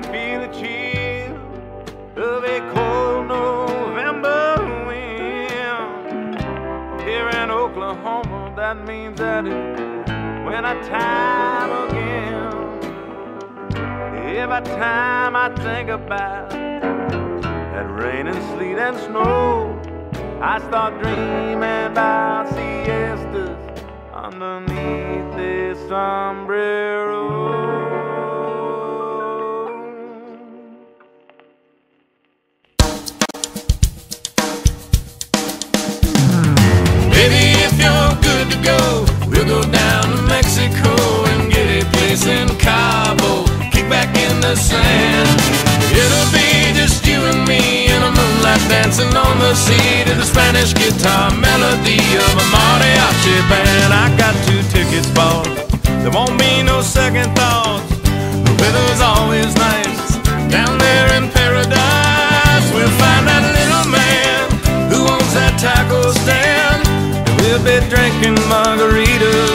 can feel the chill of a cold November wind. Here in Oklahoma, that means that it's winter time again. Every time I think about that rain and sleet and snow, I start dreaming about siestas underneath this sombrero. Dancing on the sea to the Spanish guitar melody of a mariachi band. I got two tickets bought. There won't be no second thoughts. The weather's always nice down there in paradise. We'll find that little man who owns that taco stand. And we'll be drinking margaritas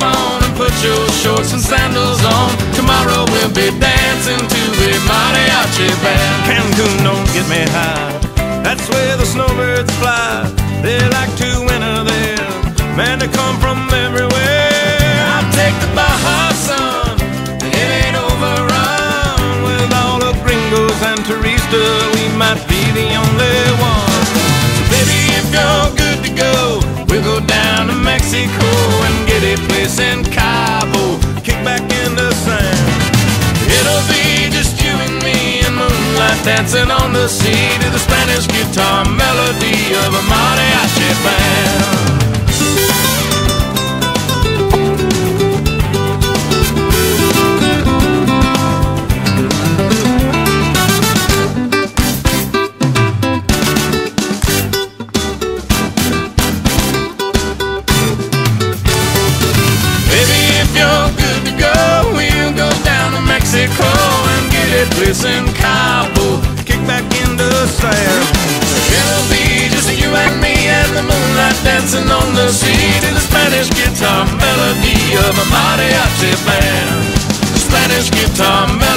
telephone and put your shorts and sandals on, tomorrow we'll be dancing to a mariachi band. Cancun don't get me high. That's where the snowbirds fly. They like to winter there. Man, they come from everywhere. I'll take the Baja Sun, it ain't overrun. With all the gringos and turistas, we might be the only ones. So baby, if you're good to go, we'll go down to Mexico and a place in Cabo. Kick back in the sand. It'll be just you and me in moonlight dancing on the sea to the Spanish guitar melody of a mariachi Spanish guitar melody of a mariachi band. The Spanish guitar melody